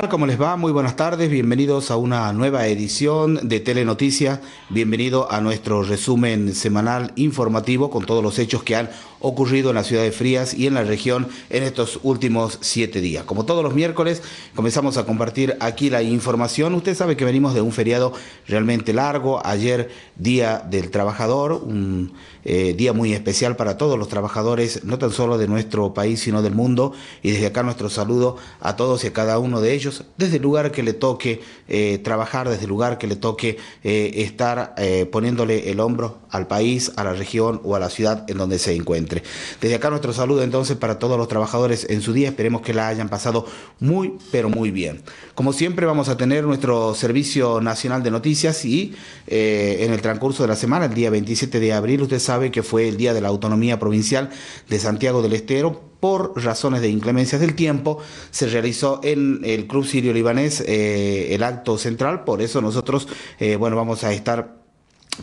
tal? ¿Cómo les va? Muy buenas tardes. Bienvenidos a una nueva edición de Telenoticias. Bienvenido a nuestro resumen semanal informativo con todos los hechos que han ocurrido en la ciudad de Frías y en la región en estos últimos siete días. Como todos los miércoles, comenzamos a compartir aquí la información. Usted sabe que venimos de un feriado realmente largo. Ayer, Día del Trabajador, un eh, día muy especial para todos los trabajadores, no tan solo de nuestro país, sino del mundo. Y desde acá nuestro saludo a todos y a cada uno de ellos, desde el lugar que le toque eh, trabajar, desde el lugar que le toque eh, estar poniéndole el hombro al país, a la región o a la ciudad en donde se encuentre. Desde acá nuestro saludo entonces para todos los trabajadores en su día, esperemos que la hayan pasado muy, pero muy bien. Como siempre vamos a tener nuestro Servicio Nacional de Noticias y eh, en el transcurso de la semana, el día 27 de abril, usted sabe que fue el Día de la Autonomía Provincial de Santiago del Estero, por razones de inclemencias del tiempo, se realizó en el Club Sirio Libanés eh, el acto central, por eso nosotros, eh, bueno, vamos a estar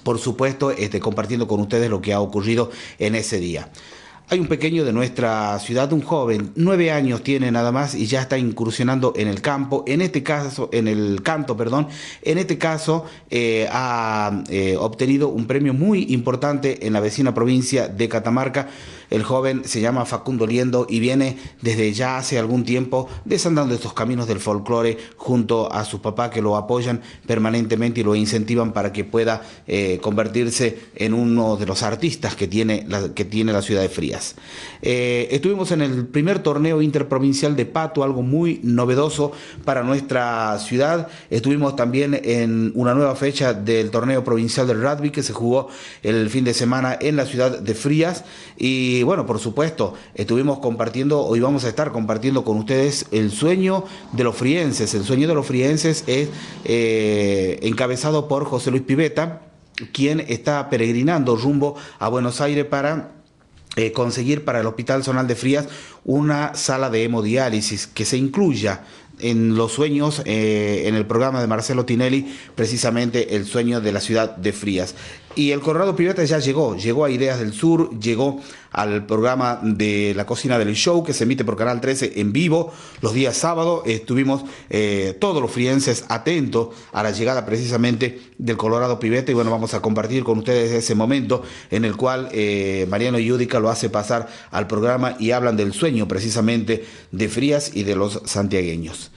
por supuesto, este, compartiendo con ustedes lo que ha ocurrido en ese día. Hay un pequeño de nuestra ciudad, un joven, nueve años tiene nada más y ya está incursionando en el campo, en este caso, en el canto, perdón, en este caso eh, ha eh, obtenido un premio muy importante en la vecina provincia de Catamarca el joven se llama Facundo Liendo y viene desde ya hace algún tiempo desandando estos caminos del folclore junto a sus papás que lo apoyan permanentemente y lo incentivan para que pueda eh, convertirse en uno de los artistas que tiene la, que tiene la ciudad de Frías. Eh, estuvimos en el primer torneo interprovincial de Pato, algo muy novedoso para nuestra ciudad. Estuvimos también en una nueva fecha del torneo provincial del rugby que se jugó el fin de semana en la ciudad de Frías y y bueno, por supuesto, estuvimos compartiendo, hoy vamos a estar compartiendo con ustedes el sueño de los frienses. El sueño de los frienses es eh, encabezado por José Luis Piveta, quien está peregrinando rumbo a Buenos Aires para eh, conseguir para el Hospital Zonal de Frías una sala de hemodiálisis que se incluya en los sueños, eh, en el programa de Marcelo Tinelli, precisamente el sueño de la ciudad de Frías. Y el Colorado Piveta ya llegó, llegó a Ideas del Sur, llegó al programa de la cocina del show que se emite por Canal 13 en vivo los días sábados. Estuvimos eh, todos los frienses atentos a la llegada precisamente del Colorado Piveta y bueno, vamos a compartir con ustedes ese momento en el cual eh, Mariano Yudica lo hace pasar al programa y hablan del sueño precisamente de Frías y de los santiagueños.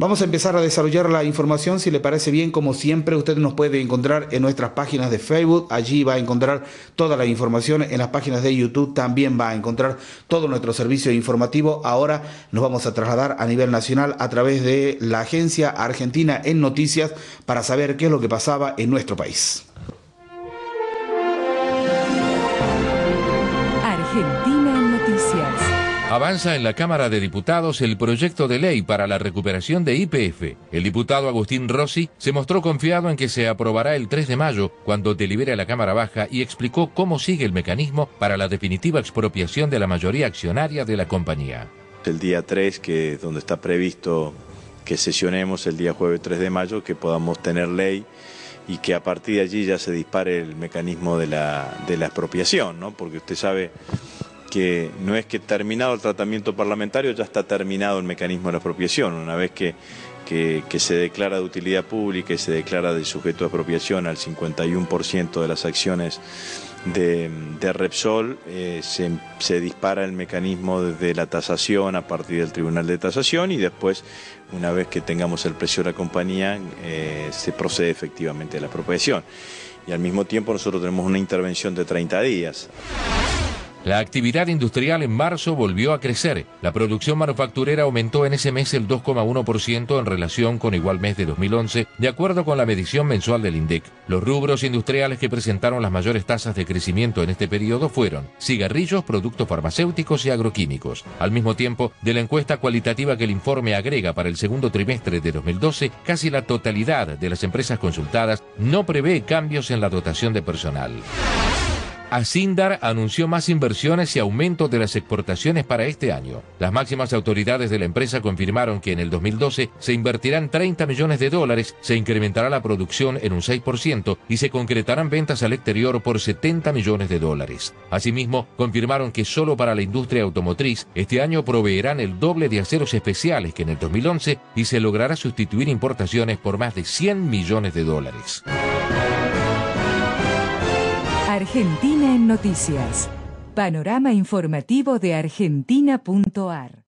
Vamos a empezar a desarrollar la información, si le parece bien, como siempre, usted nos puede encontrar en nuestras páginas de Facebook, allí va a encontrar toda la información, en las páginas de YouTube también va a encontrar todo nuestro servicio informativo. Ahora nos vamos a trasladar a nivel nacional a través de la agencia argentina en noticias para saber qué es lo que pasaba en nuestro país. Avanza en la Cámara de Diputados el proyecto de ley para la recuperación de IPF. El diputado Agustín Rossi se mostró confiado en que se aprobará el 3 de mayo cuando delibere la Cámara Baja y explicó cómo sigue el mecanismo para la definitiva expropiación de la mayoría accionaria de la compañía. El día 3, que es donde está previsto que sesionemos el día jueves 3 de mayo, que podamos tener ley y que a partir de allí ya se dispare el mecanismo de la, de la expropiación, ¿no? Porque usted sabe que no es que terminado el tratamiento parlamentario ya está terminado el mecanismo de la apropiación. Una vez que, que, se declara de utilidad pública y se declara de sujeto de apropiación al 51% de las acciones de, Repsol, eh, se, dispara el mecanismo de la tasación a partir del Tribunal de Tasación y después, una vez que tengamos el precio de la compañía, eh, se procede efectivamente a la apropiación. Y al mismo tiempo nosotros tenemos una intervención de 30 días. La actividad industrial en marzo volvió a crecer. La producción manufacturera aumentó en ese mes el 2,1% en relación con igual mes de 2011, de acuerdo con la medición mensual del INDEC. Los rubros industriales que presentaron las mayores tasas de crecimiento en este periodo fueron cigarrillos, productos farmacéuticos y agroquímicos. Al mismo tiempo, de la encuesta cualitativa que el informe agrega para el segundo trimestre de 2012, casi la totalidad de las empresas consultadas no prevé cambios en la dotación de personal. Asindar anunció más inversiones y aumento de las exportaciones para este año. Las máximas autoridades de la empresa confirmaron que en el 2012 se invertirán 30 millones de dólares, se incrementará la producción en un 6% y se concretarán ventas al exterior por 70 millones de dólares. Asimismo, confirmaron que solo para la industria automotriz este año proveerán el doble de aceros especiales que en el 2011 y se logrará sustituir importaciones por más de 100 millones de dólares. Argentina en Noticias. Panorama informativo de argentina.ar.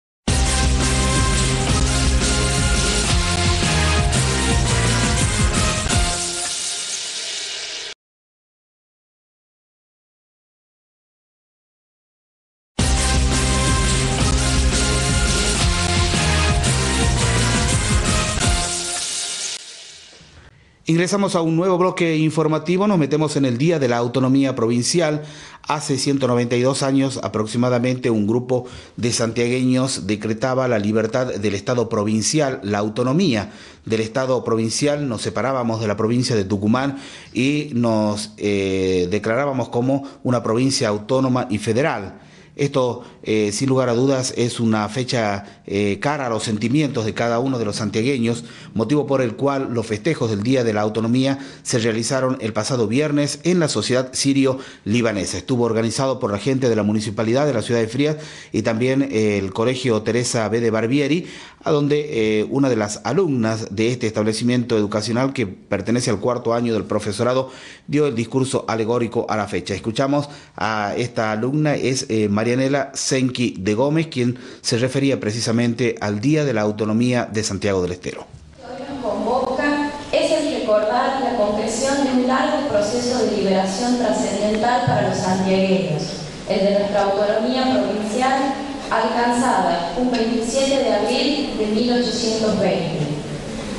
Ingresamos a un nuevo bloque informativo, nos metemos en el Día de la Autonomía Provincial. Hace 192 años aproximadamente un grupo de santiagueños decretaba la libertad del Estado provincial, la autonomía del Estado provincial, nos separábamos de la provincia de Tucumán y nos eh, declarábamos como una provincia autónoma y federal. Esto, eh, sin lugar a dudas, es una fecha eh, cara a los sentimientos de cada uno de los santiagueños, motivo por el cual los festejos del Día de la Autonomía se realizaron el pasado viernes en la sociedad sirio-libanesa. Estuvo organizado por la gente de la Municipalidad de la Ciudad de Frías y también el Colegio Teresa B. de Barbieri, a donde eh, una de las alumnas de este establecimiento educacional que pertenece al cuarto año del profesorado dio el discurso alegórico a la fecha. Escuchamos a esta alumna, es María Marianela Senki de Gómez, quien se refería precisamente al Día de la Autonomía de Santiago del Estero. Hoy nos convoca es el recordar la concreción de un largo proceso de liberación trascendental para los santiagueños, el de nuestra autonomía provincial alcanzada un 27 de abril de 1820.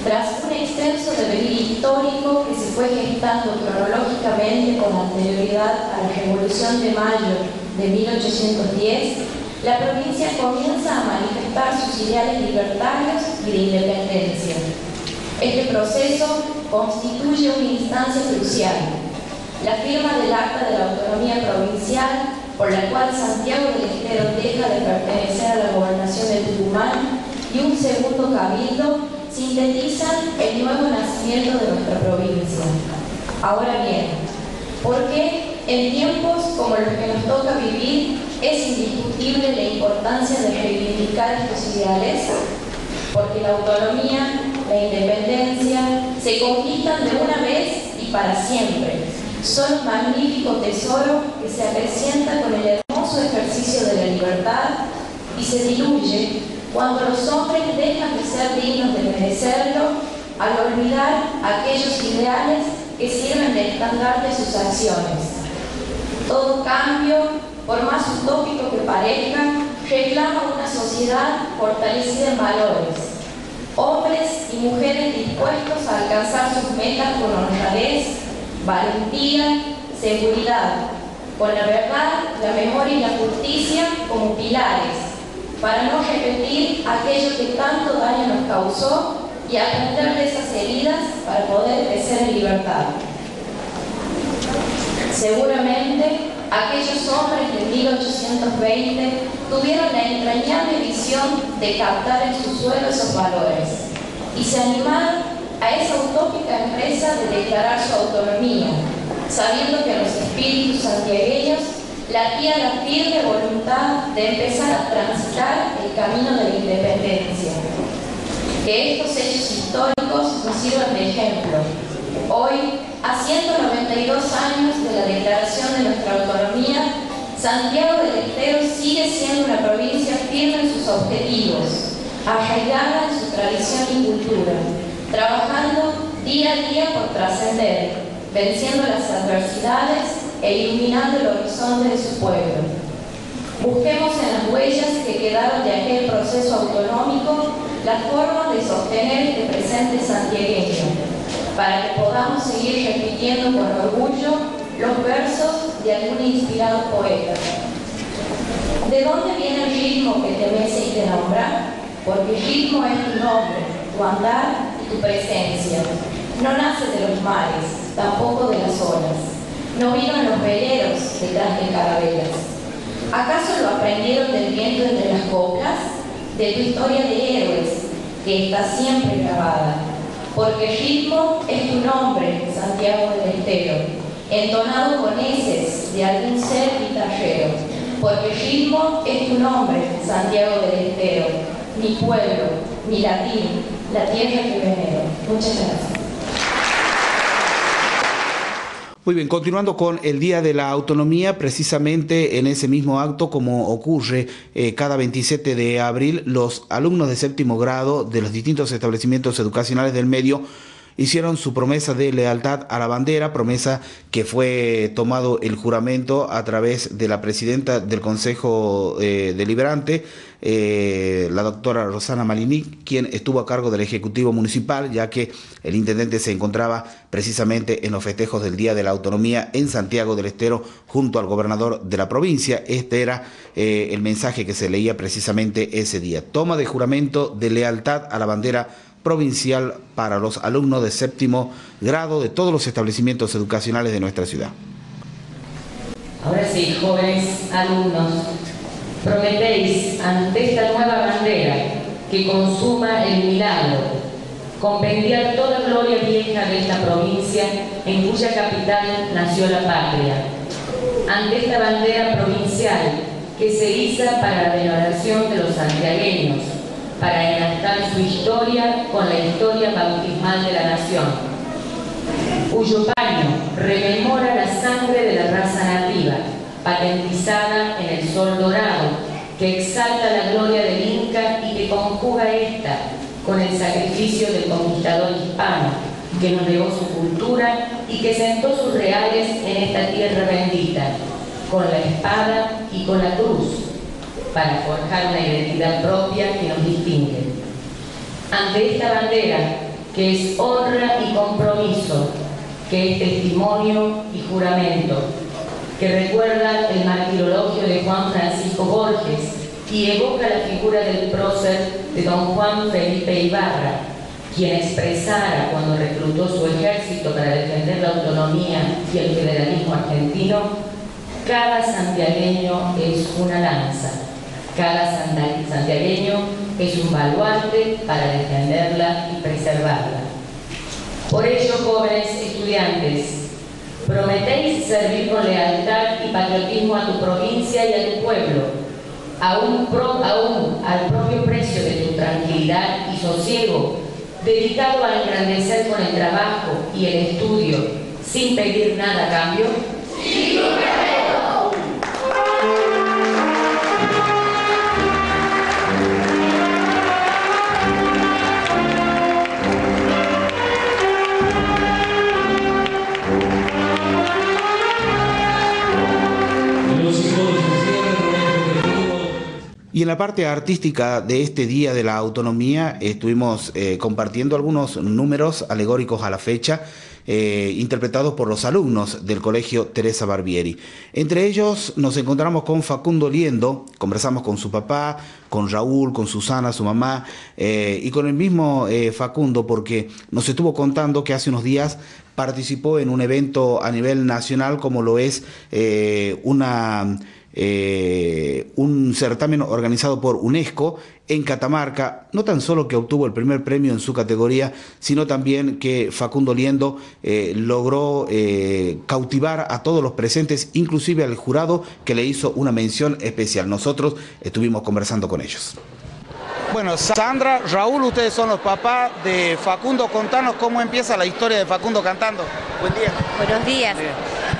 Tras un extenso devenir histórico que se fue gestando cronológicamente con anterioridad a la Revolución de Mayo de 1810, la provincia comienza a manifestar sus ideales libertarios y de independencia. Este proceso constituye una instancia crucial. La firma del Acta de la Autonomía Provincial, por la cual Santiago del Estero deja de pertenecer a la gobernación de Tucumán, y un segundo cabildo sintetizan el nuevo nacimiento de nuestra provincia. Ahora bien, ¿por qué en tiempos como los que nos toca vivir, es indiscutible la importancia de reivindicar estos ideales, porque la autonomía, la independencia, se conquistan de una vez y para siempre. Son un magnífico tesoro que se acrecienta con el hermoso ejercicio de la libertad y se diluye cuando los hombres dejan de ser dignos de merecerlo al olvidar aquellos ideales que sirven de estandarte sus acciones. Todo cambio, por más utópico que parezca, reclama una sociedad fortalecida en valores. Hombres y mujeres dispuestos a alcanzar sus metas con honradez, valentía, seguridad, con la verdad, la memoria y la justicia como pilares, para no repetir aquello que tanto daño nos causó y aprender de esas heridas para poder crecer en libertad. Seguramente aquellos hombres de 1820 tuvieron la entrañable visión de captar en su suelo esos valores y se animaron a esa utópica empresa de declarar su autonomía, sabiendo que los espíritus santiagueños latía la firme voluntad de empezar a transitar el camino de la independencia. Que estos hechos históricos nos sirvan de ejemplo. Hoy, a 192 años de la declaración de nuestra autonomía, Santiago del Estero sigue siendo una provincia firme en sus objetivos, arraigada en su tradición y cultura, trabajando día a día por trascender, venciendo las adversidades e iluminando el horizonte de su pueblo. Busquemos en las huellas que quedaron de aquel proceso autonómico la forma de sostener este presente santiagueño para que podamos seguir repitiendo con orgullo los versos de algún inspirado poeta. ¿De dónde viene el ritmo que te mece y te nombra? Porque el ritmo es tu nombre, tu andar y tu presencia. No nace de los mares, tampoco de las olas. no vino en los veleros detrás de carabelas. ¿Acaso lo aprendieron del viento entre las coplas? De tu historia de héroes, que está siempre grabada. Porque ritmo es tu nombre, Santiago del Estero, entonado con eses de algún ser guitarrero. Porque ritmo es tu nombre, Santiago del Estero, mi pueblo, mi latín, la tierra que venero. Muchas gracias. Muy bien, continuando con el Día de la Autonomía, precisamente en ese mismo acto, como ocurre eh, cada 27 de abril, los alumnos de séptimo grado de los distintos establecimientos educacionales del medio hicieron su promesa de lealtad a la bandera, promesa que fue tomado el juramento a través de la presidenta del Consejo eh, Deliberante, eh, la doctora Rosana Malini, quien estuvo a cargo del Ejecutivo Municipal, ya que el intendente se encontraba precisamente en los festejos del Día de la Autonomía en Santiago del Estero junto al gobernador de la provincia. Este era eh, el mensaje que se leía precisamente ese día. Toma de juramento de lealtad a la bandera provincial para los alumnos de séptimo grado de todos los establecimientos educacionales de nuestra ciudad. Ahora sí, jóvenes alumnos, prometéis ante esta nueva bandera que consuma el milagro, compendiar toda gloria vieja de esta provincia en cuya capital nació la patria. Ante esta bandera provincial que se iza para la veneración de los santiagueños, para enaltar su historia con la historia bautismal de la nación, cuyo paño rememora la sangre de la raza nativa, patentizada en el sol dorado, que exalta la gloria del Inca y que conjuga esta con el sacrificio del conquistador hispano, que nos legó su cultura y que sentó sus reales en esta tierra bendita, con la espada y con la cruz, para forjar una identidad propia que nos distingue. Ante esta bandera, que es honra y compromiso, que es testimonio y juramento, que recuerda el martirologio de Juan Francisco Borges y evoca la figura del prócer de don Juan Felipe Ibarra, quien expresara cuando reclutó su ejército para defender la autonomía y el federalismo argentino, cada santiagueño es una lanza cada santiagueño es un baluarte para defenderla y preservarla. Por ello, jóvenes estudiantes, prometéis servir con lealtad y patriotismo a tu provincia y a tu pueblo, aún, al propio precio de tu tranquilidad y sosiego, dedicado a engrandecer con el trabajo y el estudio, sin pedir nada a cambio. ¡Sí, Y en la parte artística de este Día de la Autonomía estuvimos eh, compartiendo algunos números alegóricos a la fecha, eh, interpretados por los alumnos del Colegio Teresa Barbieri. Entre ellos nos encontramos con Facundo Liendo, conversamos con su papá, con Raúl, con Susana, su mamá, eh, y con el mismo Facundo, porque nos estuvo contando que hace unos días participó en un evento a nivel nacional como lo es una eh, un certamen organizado por UNESCO en Catamarca, no tan solo que obtuvo el primer premio en su categoría, sino también que Facundo Liendo eh, logró eh, cautivar a todos los presentes, inclusive al jurado que le hizo una mención especial. Nosotros estuvimos conversando con ellos. Bueno, Sandra, Raúl, ustedes son los papás de Facundo. Contanos cómo empieza la historia de Facundo cantando. Buen día. Buenos días.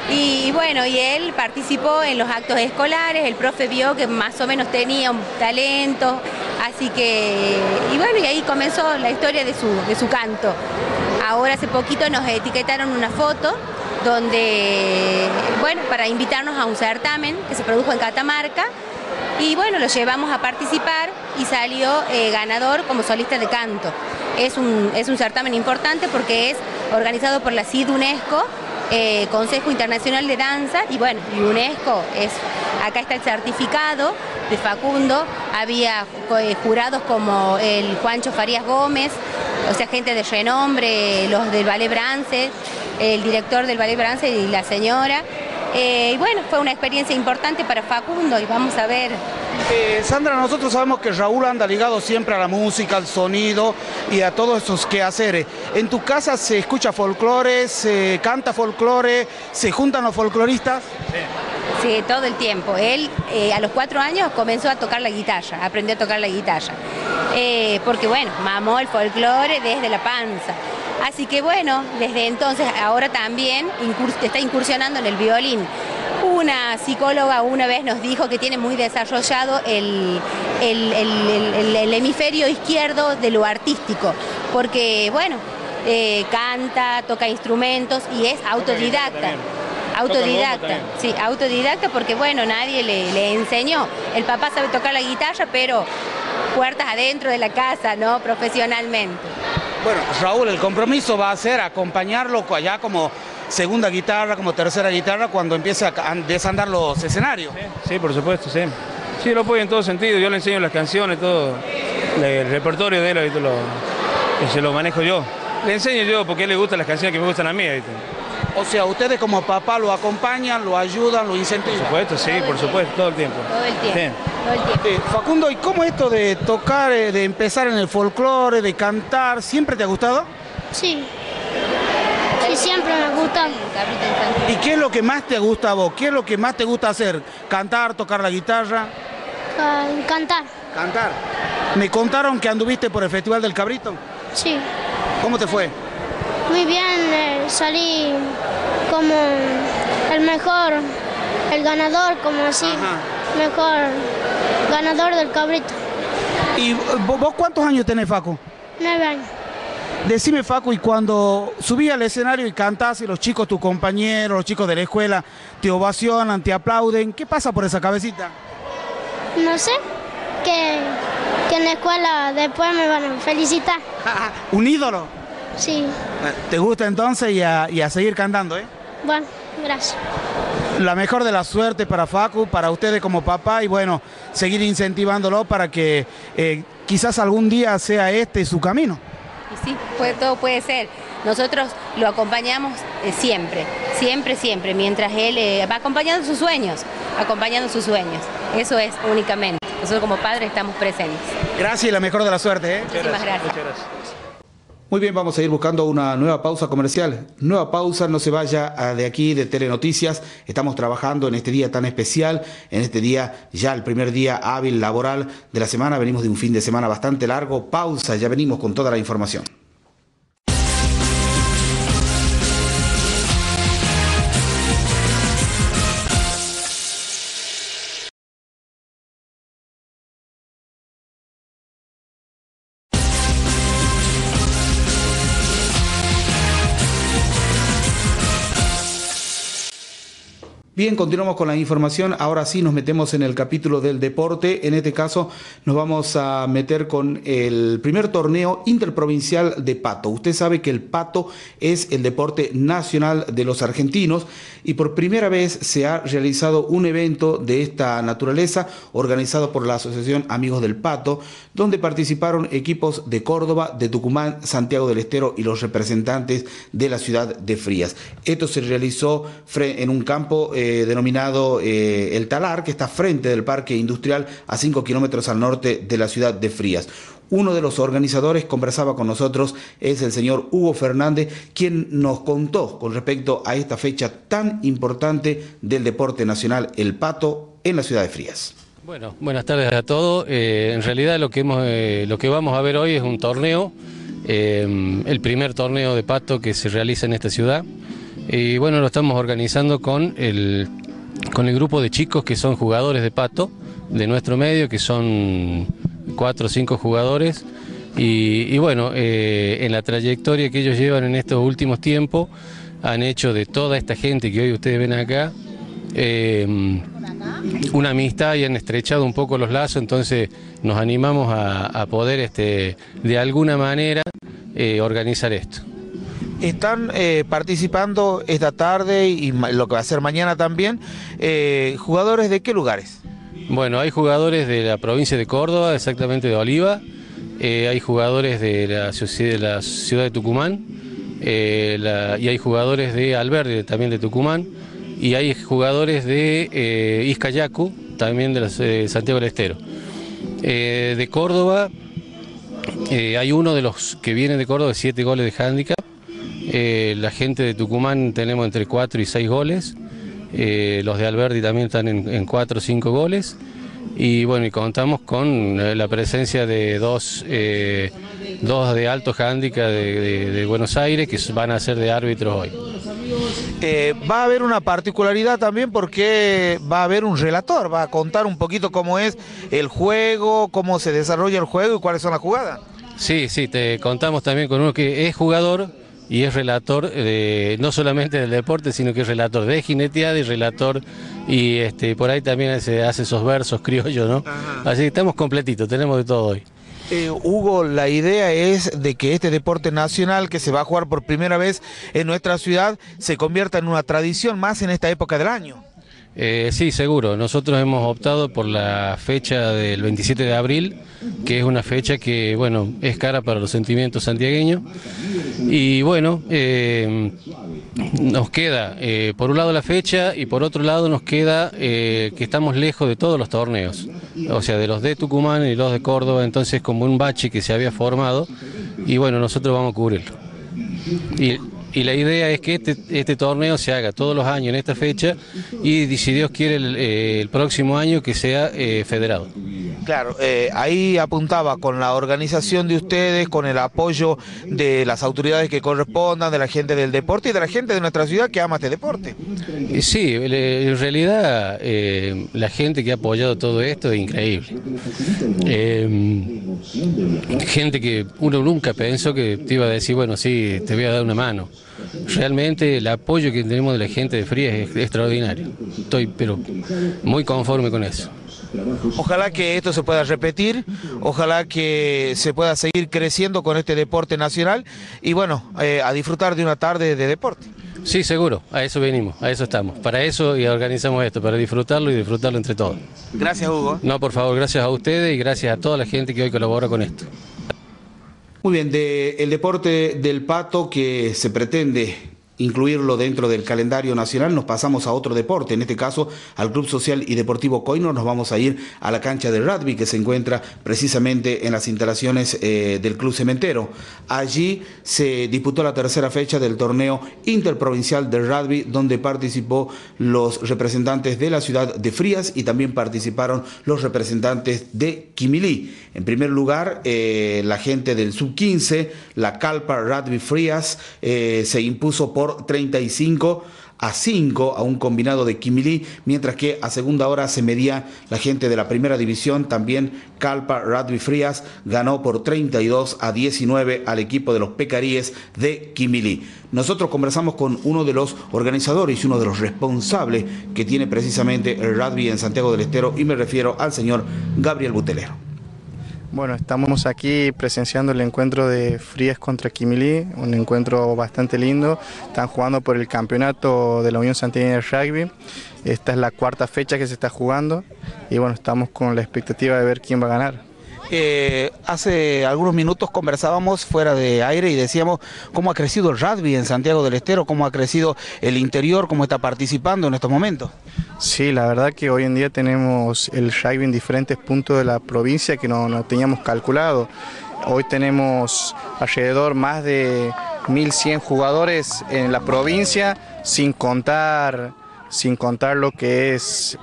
Y, bueno, y él participó en los actos escolares, el profe vio que más o menos tenía un talento, así que, y bueno, y ahí comenzó la historia de su, de su canto. Ahora hace poquito nos etiquetaron una foto donde, bueno, para invitarnos a un certamen que se produjo en Catamarca, y bueno, lo llevamos a participar y salió eh, ganador como solista de canto. Es un, es un certamen importante porque es organizado por la CID UNESCO eh, Consejo Internacional de Danza y bueno, UNESCO es, acá está el certificado de Facundo, había eh, jurados como el Juancho Farías Gómez, o sea, gente de renombre, los del Ballet Brance, el director del Ballet Brance y la señora. Eh, y bueno, fue una experiencia importante para Facundo y vamos a ver. Eh, Sandra, nosotros sabemos que Raúl anda ligado siempre a la música, al sonido y a todos esos quehaceres. ¿En tu casa se escucha folclore, se canta folclore, se juntan los folcloristas? Sí, todo el tiempo. Él eh, a los cuatro años comenzó a tocar la guitarra, aprendió a tocar la guitarra. porque bueno, mamó el folclore desde la panza. Así que bueno, desde entonces ahora también está incursionando en el violín. Una psicóloga una vez nos dijo que tiene muy desarrollado el, hemisferio izquierdo de lo artístico, porque bueno, eh, canta, toca instrumentos y es autodidacta. Autodidacta, sí, autodidacta porque bueno, nadie le, le enseñó. El papá sabe tocar la guitarra, pero puertas adentro de la casa, ¿no? Profesionalmente. Bueno, Raúl, el compromiso va a ser acompañarlo allá como segunda guitarra, como tercera guitarra, cuando empiece a desandar los escenarios. Sí, por supuesto, sí. Sí, lo apoyo en todo sentido, yo le enseño las canciones, todo, el repertorio de él, y lo, se lo manejo yo. Le enseño yo porque a él le gustan las canciones que me gustan a mí. O sea, ustedes como papá lo acompañan, lo ayudan, lo incentivan. Por supuesto, sí, por supuesto, todo el tiempo. Todo el tiempo. Facundo, ¿y cómo esto de tocar, eh, de empezar en el folclore, de cantar, siempre te ha gustado? Sí. Siempre me gusta. ¿Y qué es lo que más te gusta a vos? ¿Qué es lo que más te gusta hacer? ¿Cantar, tocar la guitarra? Ah, cantar. Cantar. Me contaron que anduviste por el Festival del Cabrito. Sí. ¿Cómo te fue? Muy bien, eh, salí como el mejor, el ganador, como así, mejor ganador del cabrito. ¿Y vos cuántos años tenés, Facu? Nueve años. Decime, Facu, y cuando subí al escenario y cantás y los chicos, tus compañeros, los chicos de la escuela, te ovacionan, te aplauden, ¿qué pasa por esa cabecita? No sé, que, que en la escuela después me van a felicitar. ¿Un ídolo? Sí. ¿Te gusta entonces y a, seguir cantando, eh? Bueno, gracias. La mejor de la suerte para Facu, para ustedes como papá y bueno, seguir incentivándolo para que eh, quizás algún día sea este su camino. Sí, todo puede ser. Nosotros lo acompañamos eh, siempre, siempre, siempre, mientras él eh, va acompañando sus sueños, acompañando sus sueños. Eso es únicamente. Nosotros como padres estamos presentes. Gracias y la mejor de la suerte. ¿eh? Muchísimas gracias. Muy bien, vamos a ir buscando una nueva pausa comercial. Nueva pausa, no se vaya de aquí de Telenoticias. Estamos trabajando en este día tan especial, en este día ya el primer día hábil laboral de la semana. Venimos de un fin de semana bastante largo. Pausa, ya venimos con toda la información. Bien, continuamos con la información. Ahora sí nos metemos en el capítulo del deporte. En este caso nos vamos a meter con el primer torneo interprovincial de pato. Usted sabe que el pato es el deporte nacional de los argentinos y por primera vez se ha realizado un evento de esta naturaleza organizado por la Asociación Amigos del Pato, donde participaron equipos de Córdoba, de Tucumán, Santiago del Estero y los representantes de la ciudad de Frías. Esto se realizó en un campo eh, denominado eh, El Talar, que está frente del Parque Industrial a 5 kilómetros al norte de la ciudad de Frías. Uno de los organizadores conversaba con nosotros, es el señor Hugo Fernández, quien nos contó con respecto a esta fecha tan importante del deporte nacional, el pato, en la ciudad de Frías. Bueno, buenas tardes a todos. Eh, en realidad lo que, vamos a ver hoy es un torneo, el primer torneo de pato que se realiza en esta ciudad. Y bueno, lo estamos organizando con el, con el grupo de chicos que son jugadores de pato de nuestro medio, que son cuatro o cinco jugadores. Y, bueno, eh, en la trayectoria que ellos llevan en estos últimos tiempos, han hecho de toda esta gente que hoy ustedes ven acá eh, una amistad y han estrechado un poco los lazos, entonces nos animamos a, poder este, de alguna manera eh, organizar esto. Están participando esta tarde y lo que va a ser mañana también, jugadores de qué lugares? Bueno, hay jugadores de la provincia de Córdoba, exactamente de Oliva, eh, hay jugadores de la, ciudad de Tucumán, eh, y hay jugadores de Alberdi, también de Tucumán, y hay jugadores de eh, Izcayacu, también de Santiago del Estero. de Córdoba, hay uno de los que viene de Córdoba de siete goles de handicap. La gente de Tucumán tenemos entre 4 y 6 goles. los de Alberdi también están en 4 o 5 goles y bueno, y contamos con eh, la presencia de dos, eh, dos de alto handicap de, Buenos Aires que van a ser de árbitros hoy. Eh, va a haber una particularidad también porque va a haber un relator, va a contar un poquito cómo es el juego, cómo se desarrolla el juego y cuáles son las jugadas. Sí, sí, te contamos también con uno que es jugador y es relator de, no solamente del deporte, sino que es relator de jineteada y relator y este, por ahí también se hace esos versos criollos, ¿no? Así que estamos completitos, tenemos de todo hoy. Eh, Hugo, la idea es de que este deporte nacional que se va a jugar por primera vez en nuestra ciudad se convierta en una tradición más en esta época del año. Eh, sí, seguro. Nosotros hemos optado por la fecha del 27 de abril, que es una fecha que, bueno, es cara para los sentimientos santiagueños. Y bueno, eh, nos queda, eh, por un lado la fecha y por otro lado nos queda que estamos lejos de todos los torneos, o sea, de los de Tucumán y los de Córdoba, entonces como un bache que se había formado y bueno, nosotros vamos a cubrirlo. Y la idea es que este, este, torneo se haga todos los años en esta fecha y si Dios quiere el, eh, próximo año que sea eh, federado. Claro, eh, ahí apuntaba con la organización de ustedes, con el apoyo de las autoridades que correspondan, de la gente del deporte y de la gente de nuestra ciudad que ama este deporte. Sí, en realidad la gente que ha apoyado todo esto es increíble. gente que uno nunca pensó que te iba a decir, bueno, sí, te voy a dar una mano. Realmente el apoyo que tenemos de la gente de Frías es extraordinario. Estoy pero muy conforme con eso. Ojalá que esto se pueda repetir, ojalá que se pueda seguir creciendo con este deporte nacional y bueno, eh, a disfrutar de una tarde de deporte. Sí, seguro, a eso venimos, a eso estamos. Para eso y organizamos esto, para disfrutarlo y disfrutarlo entre todos. Gracias, Hugo. No, por favor, gracias a ustedes y gracias a toda la gente que hoy colabora con esto. Muy bien, de el deporte del pato que se pretende incluirlo dentro del calendario nacional, nos pasamos a otro deporte, en este caso al Club Social y Deportivo Coino, nos vamos a ir a la cancha de rugby que se encuentra precisamente en las instalaciones eh, del Club Cementero. Allí se disputó la tercera fecha del torneo interprovincial de rugby donde participó los representantes de la ciudad de Frías y también participaron los representantes de Quimilí. En primer lugar, eh, la gente del sub-15, la Calpa Rugby Frías, eh, se impuso por 35 a 5 a un combinado de Kimili, mientras que a segunda hora se medía la gente de la primera división, también Calpa Radby Frías ganó por 32 a 19 al equipo de los Pecaríes de Kimili. Nosotros conversamos con uno de los organizadores y uno de los responsables que tiene precisamente el rugby en Santiago del Estero y me refiero al señor Gabriel Butelero. Bueno, estamos aquí presenciando el encuentro de Frías contra Quimilí, un encuentro bastante lindo. Están jugando por el campeonato de la Unión Santiago de Rugby. Esta es la cuarta fecha que se está jugando y bueno, estamos con la expectativa de ver quién va a ganar. Hace algunos minutos conversábamos fuera de aire y decíamos cómo ha crecido el rugby en Santiago del Estero, cómo ha crecido el interior, cómo está participando en estos momentos. Sí, la verdad que hoy en día tenemos el rugby en diferentes puntos de la provincia que no, no teníamos calculado. Hoy tenemos alrededor más de 1.100 jugadores en la provincia, sin contar, sin contar lo que es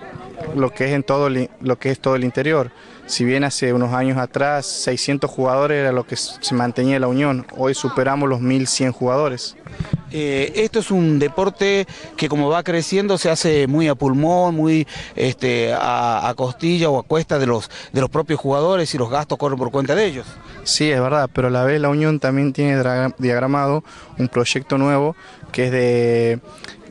lo que es en todo lo que es todo el interior. Si bien hace unos años atrás 600 jugadores era lo que se mantenía la Unión, hoy superamos los 1100 jugadores. Eh, esto es un deporte que como va creciendo se hace muy a pulmón, muy este, a, costilla o a cuesta de los, de los propios jugadores y los gastos corren por cuenta de ellos. Sí, es verdad, pero a la vez la Unión también tiene diagramado un proyecto nuevo que es de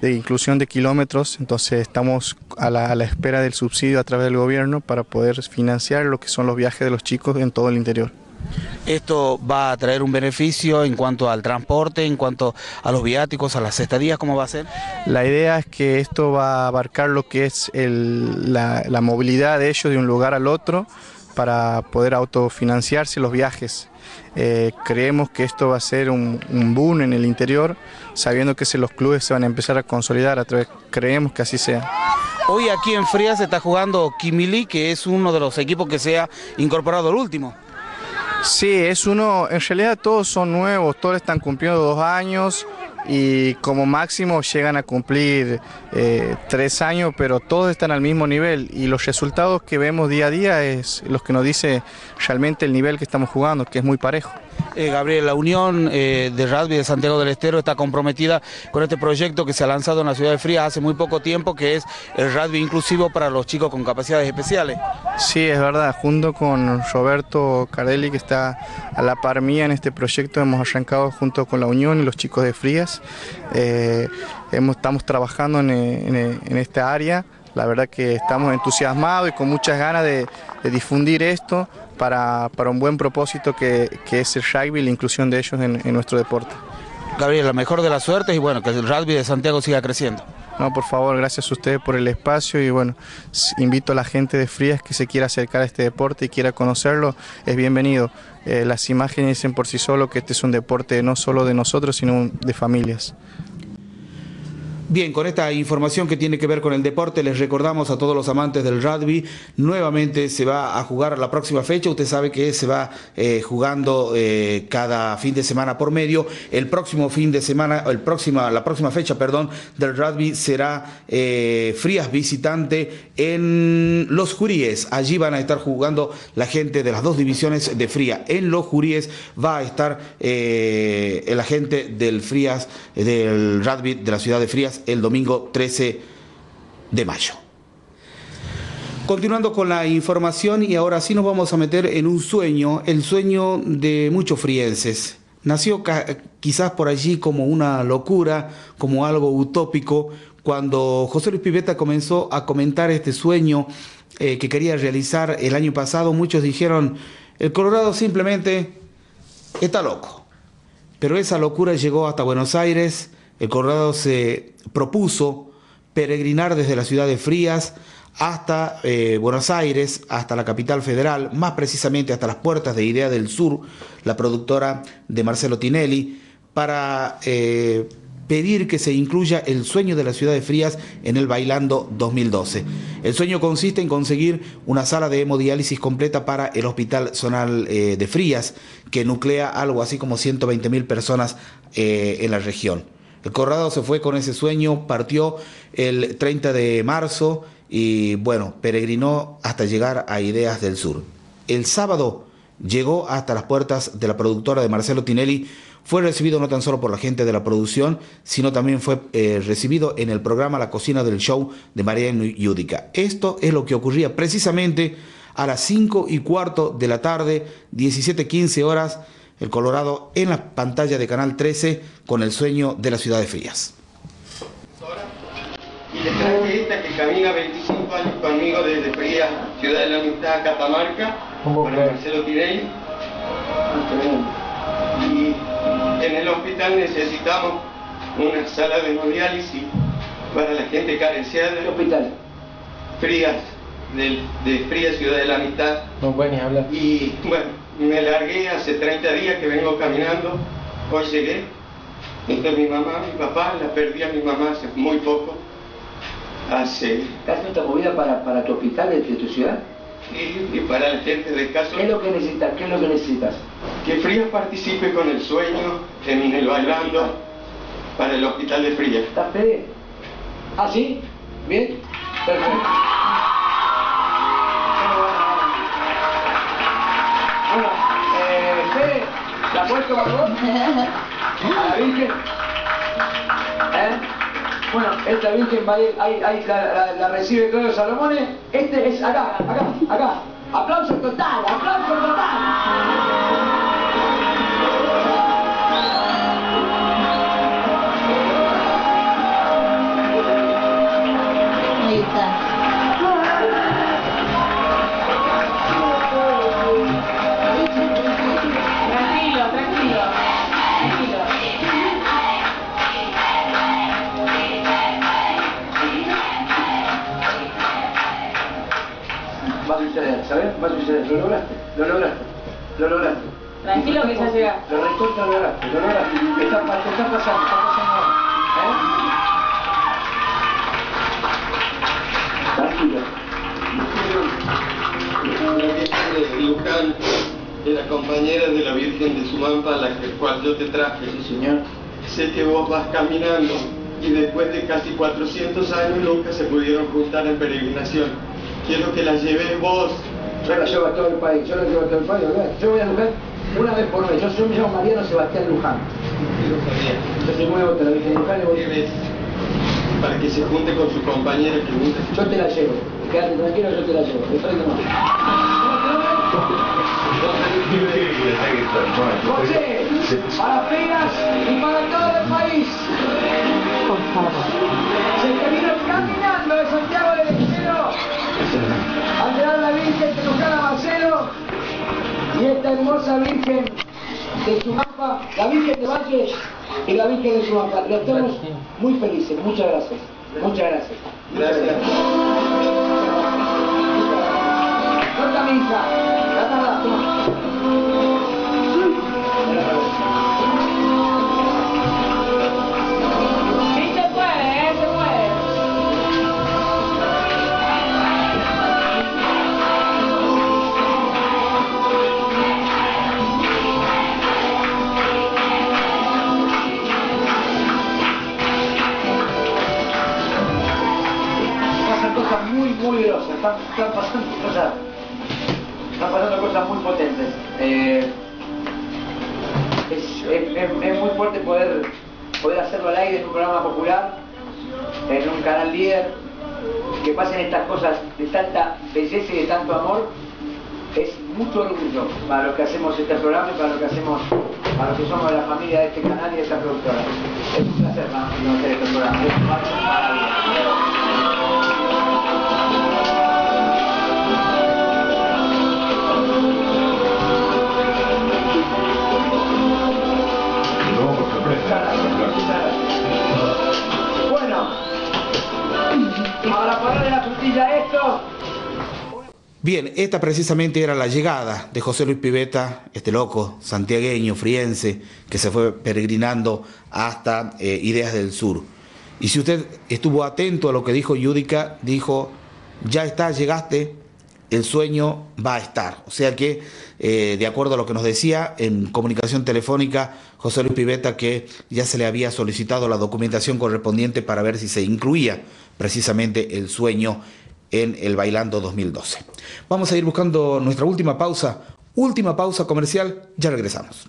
de inclusión de kilómetros, entonces estamos a la, espera del subsidio a través del gobierno para poder financiar lo que son los viajes de los chicos en todo el interior. ¿Esto va a traer un beneficio en cuanto al transporte, en cuanto a los viáticos, a las estadías? ¿Cómo va a ser? La idea es que esto va a abarcar lo que es la, la movilidad de ellos de un lugar al otro, para poder autofinanciarse los viajes. Eh, creemos que esto va a ser un, boom en el interior, sabiendo que los clubes se van a empezar a consolidar, a través, creemos que así sea. Hoy aquí en Frías se está jugando Kimili, que es uno de los equipos que se ha incorporado al último. Sí, es uno, en realidad todos son nuevos, todos están cumpliendo dos años y como máximo llegan a cumplir eh, tres años, pero todos están al mismo nivel y los resultados que vemos día a día es los que nos dice realmente el nivel que estamos jugando, que es muy parejo. Eh, Gabriel, la Unión eh, de Rugby de Santiago del Estero está comprometida con este proyecto que se ha lanzado en la ciudad de Frías hace muy poco tiempo, que es el rugby inclusivo para los chicos con capacidades especiales. Sí, es verdad, junto con Roberto Cardelli, que está a la par mía en este proyecto, hemos arrancado junto con la Unión y los chicos de Frías. Eh, estamos trabajando en, esta área, la verdad que estamos entusiasmados y con muchas ganas de difundir esto para, un buen propósito que, es el rugby y la inclusión de ellos en, nuestro deporte. Gabriel, la mejor de las suertes y bueno, que el rugby de Santiago siga creciendo. No, por favor, gracias a ustedes por el espacio y bueno, invito a la gente de Frías que se quiera acercar a este deporte y quiera conocerlo, es bienvenido. Eh, las imágenes dicen por sí solo que este es un deporte no solo de nosotros, sino de familias. Bien, con esta información que tiene que ver con el deporte, les recordamos a todos los amantes del rugby, nuevamente se va a jugar la próxima fecha, usted sabe que se va eh, jugando eh, cada fin de semana por medio, el próximo fin de semana, el próxima, la próxima fecha, perdón, del rugby será eh, Frías visitante en Los Juríes, allí van a estar jugando la gente de las dos divisiones de Fría, en Los Juríes va a estar la gente del Frías, del rugby de la ciudad de Frías, el domingo 13 de mayo. Continuando con la información y ahora sí nos vamos a meter en un sueño, el sueño de muchos frienses. Nació quizás por allí como una locura, como algo utópico, cuando José Luis Piveta comenzó a comentar este sueño eh, que quería realizar el año pasado, muchos dijeron, el Colorado simplemente está loco. Pero esa locura llegó hasta Buenos Aires, el Colorado se propuso peregrinar desde la ciudad de Frías hasta eh, Buenos Aires, hasta la capital federal, más precisamente hasta las puertas de Idea del Sur, la productora de Marcelo Tinelli, para eh, pedir que se incluya el sueño de la ciudad de Frías en el Bailando 2012. El sueño consiste en conseguir una sala de hemodiálisis completa para el Hospital Zonal eh, de Frías, que nuclea algo así como 120 mil personas en la región. El Corrado se fue con ese sueño, partió el 30 de marzo y bueno, peregrinó hasta llegar a Ideas del Sur. El sábado llegó hasta las puertas de la productora de Marcelo Tinelli, fue recibido no tan solo por la gente de la producción, sino también fue eh, recibido en el programa La Cocina del Show de Mariano Yudica. Esto es lo que ocurría precisamente a las 5 y cuarto de la tarde, 17.15 horas, el Colorado en la pantalla de Canal 13 con el sueño de la ciudad de Frías. Y les traje esta que camina 25 años conmigo desde Frías, Ciudad de la Amistad, Catamarca, para Marcelo Tirey. Y en el hospital necesitamos una sala de hemodiálisis para la gente carenciada. ¿Qué hospital? Frías, de, de Frías, Ciudad de la Amistad. No pueden hablar. Y bueno, me largué hace 30 días que vengo caminando, hoy llegué, esta mi mamá, mi papá, la perdí a mi mamá hace muy poco, hace... ¿Estás esta movida para, para tu hospital de, tu ciudad? Sí, y para la gente de caso... ¿Qué es lo que necesitas? ¿Qué es lo que necesitas? Que Frías participe con el sueño, en el bailando, para el hospital de Frías. ¿Estás Fede? ¿Ah, sí? ¿Bien? Perfecto. ¿La puesto vos? ¿A la Virgen? ¿Eh? Bueno, esta Virgen va ahí, ahí la, la, recibe todos los Salomones. Este es acá, acá, acá. Aplauso total, aplauso total. ¿Sabes? Va a suceder, lo lograste, lo lograste, lo lograste. Tranquilo que ya llega. Lo recontra lograste, lo lograste. Te está, te está pasando, está pasando ahora. ¿Eh? Tranquilo. La de era compañera de la Virgen de Sumampa, la que- cual yo te traje. Sí, señor. Sé que vos vas caminando y después de casi 400 años nunca se pudieron juntar en peregrinación. Quiero que la lleves vos. Yo la llevo a todo el país, yo la llevo a todo el país, ¿verdad? Yo voy a Luján una vez por mes. Yo, yo me llamo Mariano Sebastián Luján. Yo soy nuevo de la Virgen de Luján y voy... Para que se junte con su compañera que nunca se Yo te la llevo. Quédate tranquilo, yo te la llevo. De frente no. José, para Frías y para todo el país. Se te vino caminando de Santiago la Virgen de Luján a Marcelo y esta hermosa Virgen de Sumapa, la Virgen de Valle y la Virgen de Sumapa. La estamos muy felices. Muchas gracias. Muchas gracias. Gracias. Corta mi hija. Muy, grosas, están, están pasando cosas, están pasando cosas muy potentes. Eh, es, es- muy fuerte poder, poder hacerlo al aire en un programa popular, en un canal líder, que pasen estas cosas de tanta belleza y de tanto amor. Es mucho orgullo para los que hacemos este programa y para los que hacemos, para los que somos la familia de este canal y de esta productora. Es un placer nosotros hacer este programa. Es un Bueno, para ponerle la frutilla esto, Bien, esta precisamente era la llegada de José Luis Piveta, este loco santiagueño, friense, que se fue peregrinando hasta eh, Ideas del Sur. Y si usted estuvo atento a lo que dijo Yudica, dijo, ya está, llegaste, el sueño va a estar. O sea que, eh, de acuerdo a lo que nos decía en comunicación telefónica José Luis Piveta, que ya se le había solicitado la documentación correspondiente para ver si se incluía precisamente el sueño en el Bailando 2012. Vamos a ir buscando nuestra última pausa, última pausa comercial, ya regresamos.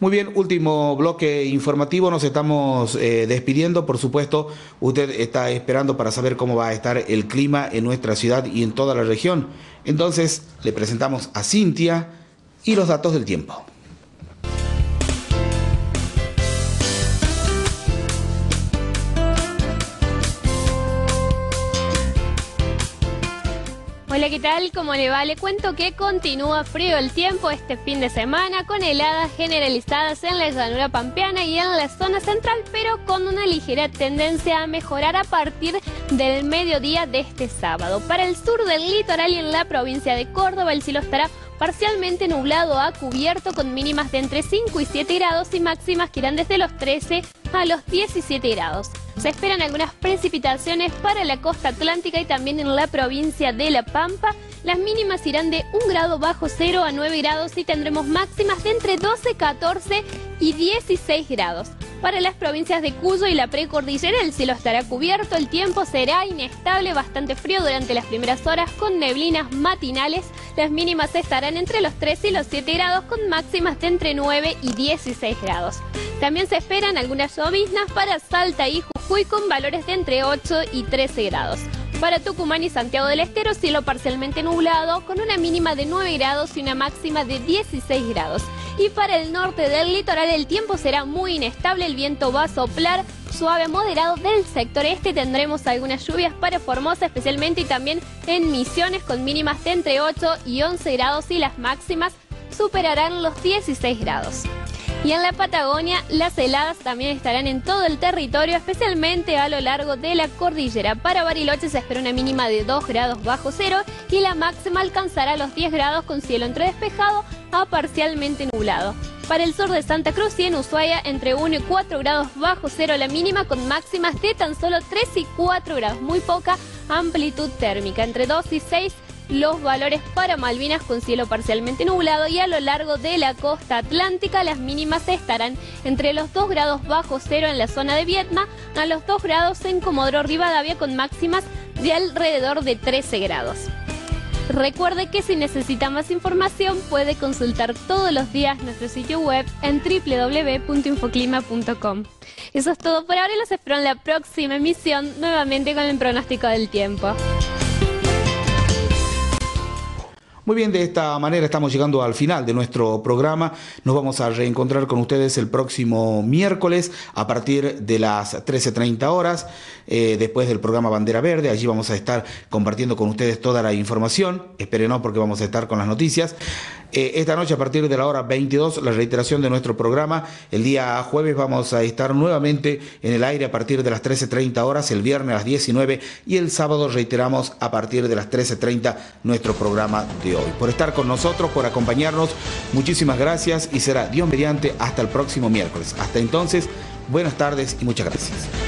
Muy bien, último bloque informativo, nos estamos eh, despidiendo, por supuesto, usted está esperando para saber cómo va a estar el clima en nuestra ciudad y en toda la región. Entonces, le presentamos a Cintia y los datos del tiempo. Hola, ¿qué tal? ¿Cómo le va? Le cuento que continúa frío el tiempo este fin de semana con heladas generalizadas en la llanura pampeana y en la zona central, pero con una ligera tendencia a mejorar a partir del mediodía de este sábado. Para el sur del litoral y en la provincia de Córdoba, el cielo estará parcialmente nublado a cubierto con mínimas de entre 5 y 7 grados y máximas que irán desde los 13 a los 17 grados. Se esperan algunas precipitaciones para la costa atlántica y también en la provincia de La Pampa. Las mínimas irán de 1 grado bajo 0 a 9 grados y tendremos máximas de entre 12, 14 y 16 grados. Para las provincias de Cuyo y la precordillera el cielo estará cubierto, el tiempo será inestable, bastante frío durante las primeras horas con neblinas matinales. Las mínimas estarán entre los 13 y los 7 grados con máximas de entre 9 y 16 grados. También se esperan algunas lloviznas para Salta y Jujuy con valores de entre 8 y 13 grados. Para Tucumán y Santiago del Estero, cielo parcialmente nublado, con una mínima de 9 grados y una máxima de 16 grados. Y para el norte del litoral, el tiempo será muy inestable, el viento va a soplar suave moderado del sector este. Tendremos algunas lluvias para Formosa especialmente y también en Misiones con mínimas de entre 8 y 11 grados y las máximas superarán los 16 grados. Y en la Patagonia, las heladas también estarán en todo el territorio, especialmente a lo largo de la cordillera. Para Bariloche se espera una mínima de 2 grados bajo cero y la máxima alcanzará los 10 grados con cielo entre despejado a parcialmente nublado. Para el sur de Santa Cruz y en Ushuaia, entre 1 y 4 grados bajo cero la mínima, con máximas de tan solo 3 y 4 grados. Muy poca amplitud térmica, entre 2 y 6 los valores para Malvinas con cielo parcialmente nublado y a lo largo de la costa atlántica las mínimas estarán entre los 2 grados bajo cero en la zona de Vietnam a los 2 grados en Comodoro Rivadavia con máximas de alrededor de 13 grados. Recuerde que si necesita más información puede consultar todos los días nuestro sitio web en www.infoclima.com. Eso es todo por ahora y los espero en la próxima emisión nuevamente con el pronóstico del tiempo. Muy bien, de esta manera estamos llegando al final de nuestro programa. Nos vamos a reencontrar con ustedes el próximo miércoles a partir de las 13.30 horas, eh, después del programa Bandera Verde. Allí vamos a estar compartiendo con ustedes toda la información. Espérenos porque vamos a estar con las noticias. Eh, esta noche a partir de la hora 22, la reiteración de nuestro programa. El día jueves vamos a estar nuevamente en el aire a partir de las 13.30 horas, el viernes a las 19 y el sábado reiteramos a partir de las 13.30 nuestro programa de hoy. Por estar con nosotros, por acompañarnos, muchísimas gracias y será Dios mediante hasta el próximo miércoles. Hasta entonces, buenas tardes y muchas gracias.